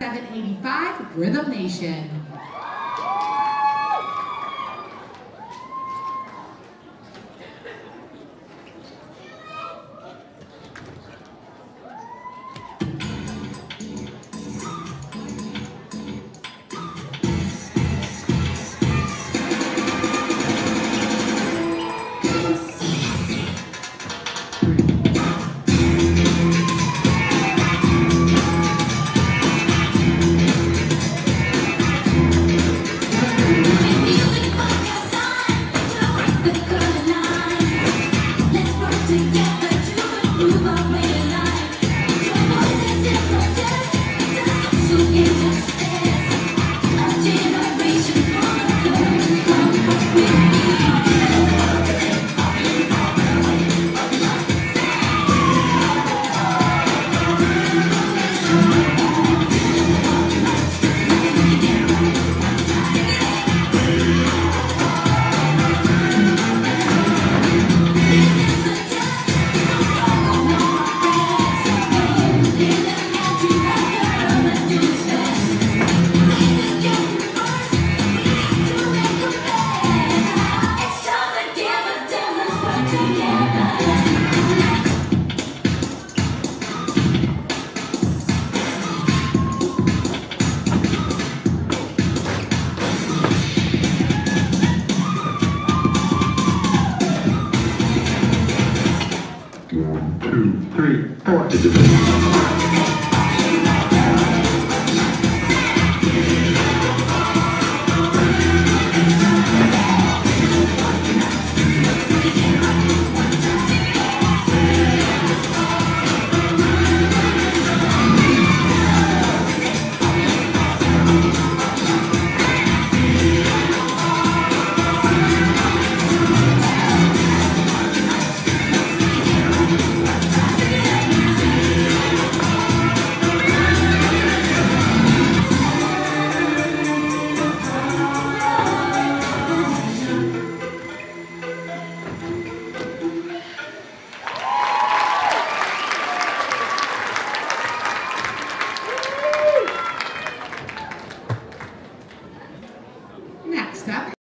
785 Rhythm Nation. three, four.